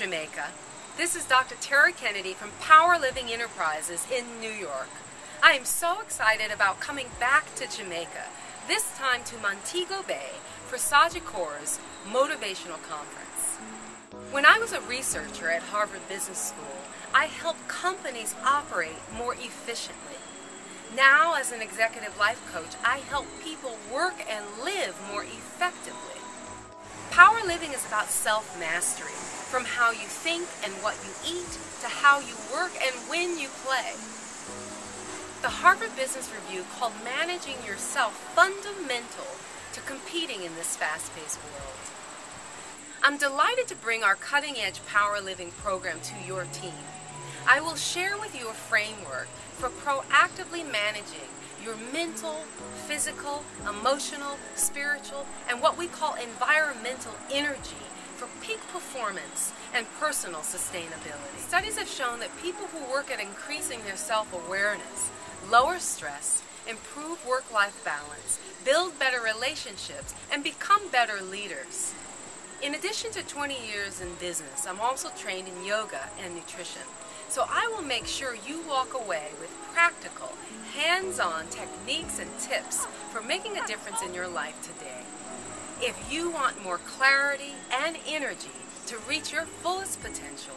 Jamaica. This is Dr. Terri Kennedy from Power Living Enterprises in New York. I am so excited about coming back to Jamaica, this time to Montego Bay for Sagicor's Motivational Conference. When I was a researcher at Harvard Business School, I helped companies operate more efficiently. Now, as an executive life coach, I help people work and live more effectively. Power living is about self mastery, from how you think and what you eat to how you work and when you play. The Harvard Business Review called managing yourself fundamental to competing in this fast paced world. I'm delighted to bring our cutting edge power living program to your team. I will share with you a framework for proactively managing your mental, physical, emotional, spiritual, and what we call environmental energy for peak performance and personal sustainability. Studies have shown that people who work at increasing their self awareness lower stress, improve work life balance, build better relationships, and become better leaders. In addition to 20 years in business, I'm also trained in yoga and nutrition. So I will make sure you walk away with practical, hands-on techniques and tips for making a difference in your life today. If you want more clarity and energy to reach your fullest potential,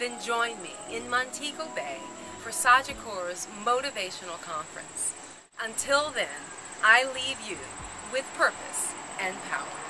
then join me in Montego Bay for Sagicor's Motivational Conference. Until then, I leave you with purpose and power.